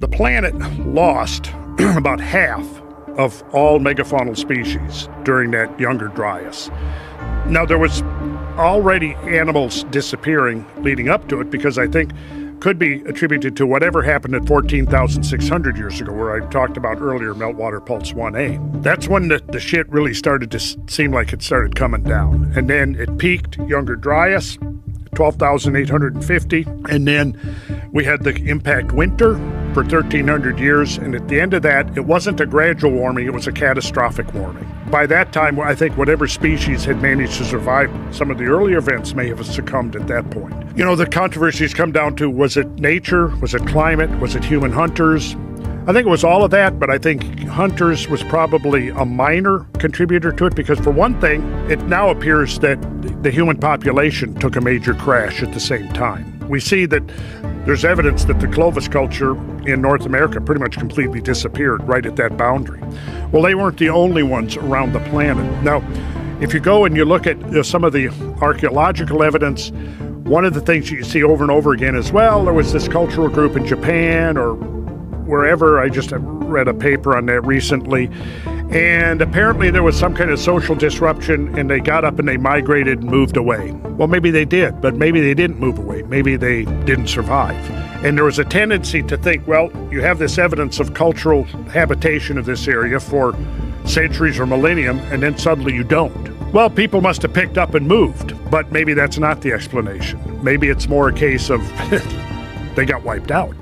The planet lost about half of all megafaunal species during that younger Dryas. Now, there was already animals disappearing leading up to it because I think could be attributed to whatever happened at 14,600 years ago, where I talked about earlier meltwater pulse 1A. That's when the, the shit really started to seem like it started coming down. And then it peaked, younger Dryas, 12,850. And then we had the impact winter for 1,300 years. And at the end of that, it wasn't a gradual warming, it was a catastrophic warming. By that time, I think whatever species had managed to survive some of the earlier events may have succumbed at that point. You know, the controversies come down to was it nature? Was it climate? Was it human hunters? I think it was all of that, but I think hunters was probably a minor contributor to it because, for one thing, it now appears that the human population took a major crash at the same time. We see that there's evidence that the Clovis culture in North America pretty much completely disappeared right at that boundary. Well, they weren't the only ones around the planet. Now, if you go and you look at you know, some of the archaeological evidence, one of the things that you see over and over again is well, there was this cultural group in Japan or wherever. I just uh, read a paper on that recently. And apparently there was some kind of social disruption and they got up and they migrated and moved away. Well, maybe they did, but maybe they didn't move away. Maybe they didn't survive. And there was a tendency to think, well, you have this evidence of cultural habitation of this area for centuries or millennium, and then suddenly you don't. Well, people must have picked up and moved, but maybe that's not the explanation. Maybe it's more a case of they got wiped out.